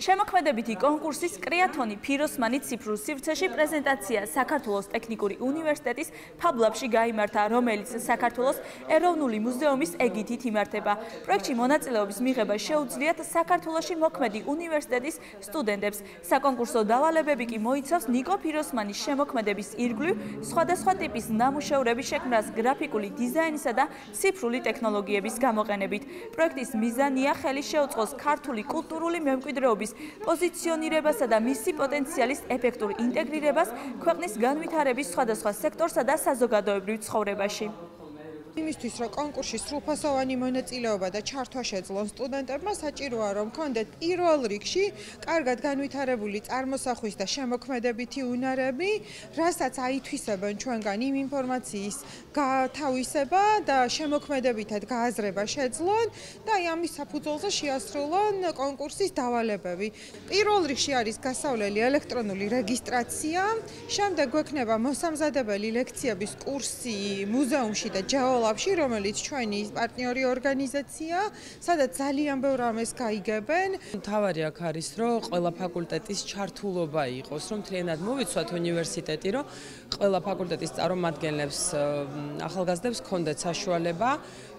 შემოქმედებითი კონკურსის კრეათონი ფიროსმანი ციფრულ სივრცეში პრეზენტაცია საქართველოს ტექნიკური უნივერსიტეტის ფაბლაბში გამართა, რომელიც საქართველოს ეროვნული მუზეუმის ეგითით იმართება. პროექტში მონაწილეობის მიღება შეუძლიათ საქართველოსში მოქმედი უნივერსიტეტის სტუდენტებს. საკონკურსო დავალებები კი მოიცავს ნიკო ფიროსმანის შემოქმედების ირგვლივ სხვადასხვა ტიპის ნამუშევრების შექმნას გრაფიკული დიზაინისა და ციფრული ტექნოლოგიების გამოყენებით. პროექტის მიზანია ხელი შეუწყოს ქართული კულტურული მემკვიდრეობის ქვეყნის პოზიციონირებასა და მისი პოტენციალის ეფექტურ ინტეგრირებას ქვეყნის განვითარების სხვადასხვა სექტორსა და საზოგადოებრივ ცხოვრებაში. იმისთვის რომ კონკურსში სრულფასოვანი მონაწილეობა და ჩართვა შეძლონ სტუდენტებმა საჭიროა რომ კონდეთ პირველ რიგში კარგად განვითარებული წარმოსახვის და შემოქმედებითი უნარები, რასაც აითვისებენ ჩვენგან იმ ინფორმაციის გათავისება და შემოქმედებითად გააზრება შეძლონ და აი ამის საფუძველზე შეასრულონ კონკურსის დავალებები. პირველ რიგში არის გასავლელი ელექტრონული რეგისტრაცია, შემდეგ გვექნება მოსამზადებელი ლექციების კურსი მუზეუმში და ჯეოლოგიაში ლაბში, რომელიც ჩვენი პარტნიორი ორგანიზაცია, სადაც ძალიან ბევრ ამას გაიგებენ. თავარი აქ არის, რომ ყველა ფაკულტეტის ჩართულობა იყოს, რომ თლიანად მოვიცვათ უნივერსიტეტი, რომ ყველა ფაკულტეტის წარმომადგენლებს ახალგაზრდებს კონდეთ საშუალება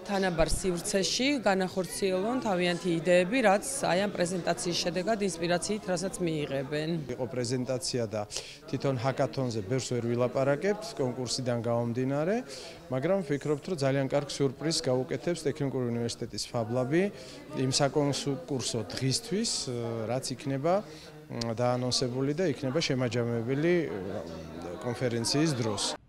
თანაბარ სივრცეში განახორციელონ თავიანთი იდეები, რაც აი ამ პრეზენტაციის შედეგად ინსპირაციით რასაც მიიღებენ. იყო პრეზენტაცია და თვითონ ჰაკათონზე ბევრს ვერ ვილაპარაკებთ კონკურსიდან გამომდინარე, მაგრამ ვფიქრობთ, რომ ძალიან კარგ სიურპრიზს გაუკეთებს ტექნიკური უნივერსიტეტის ფაბლაბი იმ საკონკურსო დღისთვის, რაც იქნება დაანონსებული და იქნება შემაჯამებელი კონფერენციის დროს.